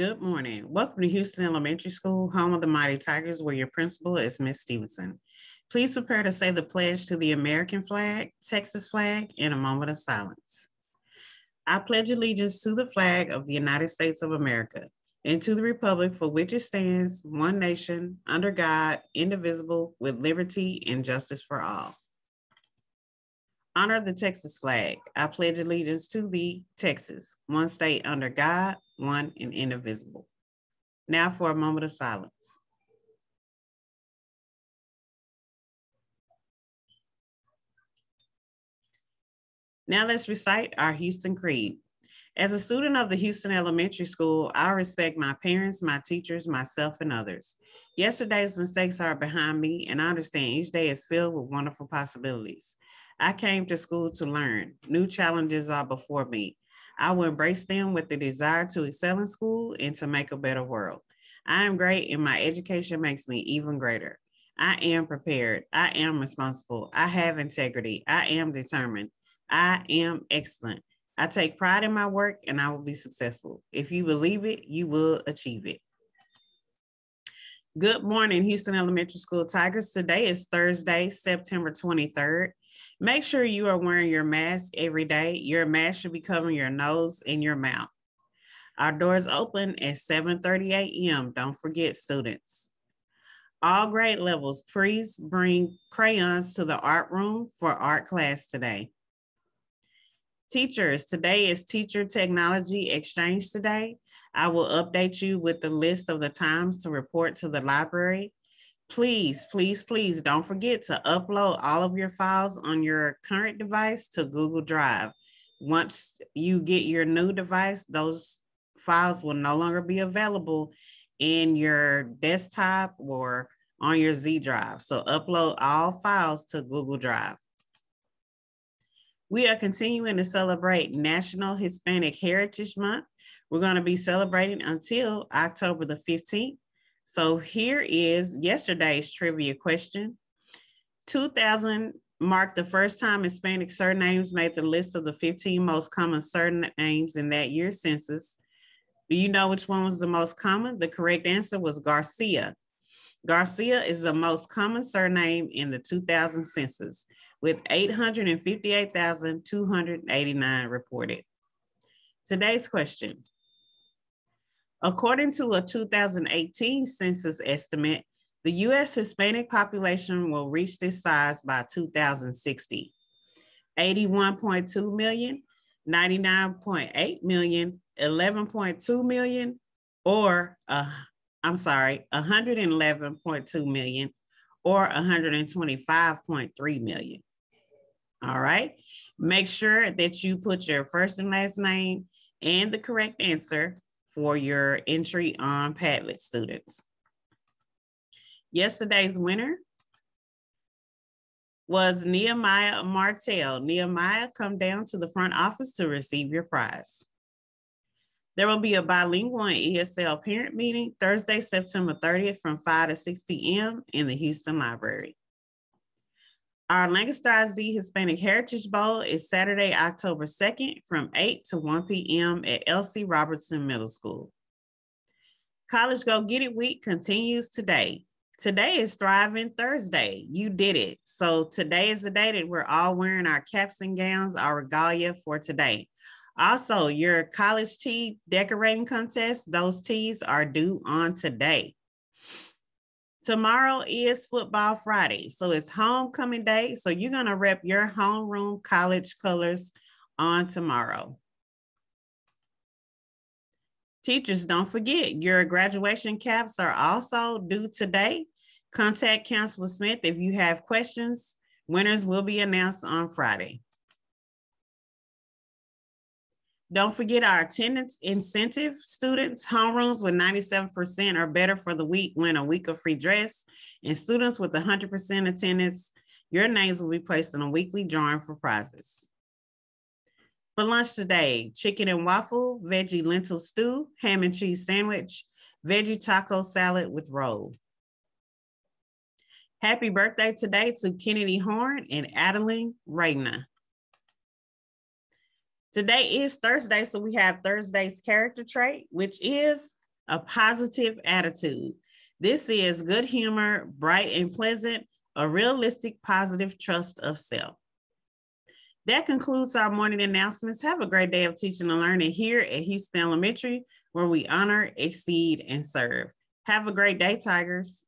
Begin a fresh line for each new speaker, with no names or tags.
Good morning. Welcome to Houston Elementary School, home of the Mighty Tigers, where your principal is Miss Stevenson. Please prepare to say the pledge to the American flag, Texas flag, in a moment of silence. I pledge allegiance to the flag of the United States of America and to the republic for which it stands, one nation, under God, indivisible, with liberty and justice for all. Honor the Texas flag. I pledge allegiance to the Texas, one state under God, one and indivisible. Now for a moment of silence. Now let's recite our Houston Creed. As a student of the Houston Elementary School, I respect my parents, my teachers, myself, and others. Yesterday's mistakes are behind me, and I understand each day is filled with wonderful possibilities. I came to school to learn. New challenges are before me. I will embrace them with the desire to excel in school and to make a better world. I am great and my education makes me even greater. I am prepared. I am responsible. I have integrity. I am determined. I am excellent. I take pride in my work and I will be successful. If you believe it, you will achieve it. Good morning, Houston Elementary School Tigers. Today is Thursday, September 23rd. Make sure you are wearing your mask every day. Your mask should be covering your nose and your mouth. Our doors open at 7.30 a.m. Don't forget students. All grade levels, please bring crayons to the art room for art class today. Teachers, today is Teacher Technology Exchange today. I will update you with the list of the times to report to the library please, please, please don't forget to upload all of your files on your current device to Google Drive. Once you get your new device, those files will no longer be available in your desktop or on your Z Drive. So upload all files to Google Drive. We are continuing to celebrate National Hispanic Heritage Month. We're going to be celebrating until October the 15th. So here is yesterday's trivia question. 2000 marked the first time Hispanic surnames made the list of the 15 most common surnames in that year's census. Do you know which one was the most common? The correct answer was Garcia. Garcia is the most common surname in the 2000 census with 858,289 reported. Today's question, According to a 2018 census estimate, the US Hispanic population will reach this size by 2060. 81.2 million, 99.8 million, 11.2 million, or uh, I'm sorry, 111.2 million or 125.3 million. All right. Make sure that you put your first and last name and the correct answer for your entry on Padlet students. Yesterday's winner was Nehemiah Martell. Nehemiah, come down to the front office to receive your prize. There will be a bilingual and ESL parent meeting Thursday, September 30th from 5 to 6 p.m. in the Houston Library. Our Lancaster Z Hispanic Heritage Bowl is Saturday, October 2nd from 8 to 1 p.m. at Elsie Robertson Middle School. College Go Get It Week continues today. Today is Thriving Thursday. You did it. So today is the day that we're all wearing our caps and gowns, our regalia for today. Also, your college tee decorating contest, those teas are due on today. Tomorrow is Football Friday. So it's homecoming day. So you're going to rep your homeroom college colors on tomorrow. Teachers, don't forget your graduation caps are also due today. Contact Counselor Smith if you have questions. Winners will be announced on Friday. Don't forget our attendance incentive students. Homerooms with 97% or better for the week win a week of free dress. And students with 100% attendance, your names will be placed in a weekly drawing for prizes. For lunch today, chicken and waffle, veggie lentil stew, ham and cheese sandwich, veggie taco salad with roll. Happy birthday today to Kennedy Horn and Adeline Rayna. Today is Thursday, so we have Thursday's character trait, which is a positive attitude. This is good humor, bright and pleasant, a realistic, positive trust of self. That concludes our morning announcements. Have a great day of teaching and learning here at Houston Elementary, where we honor, exceed, and serve. Have a great day, Tigers.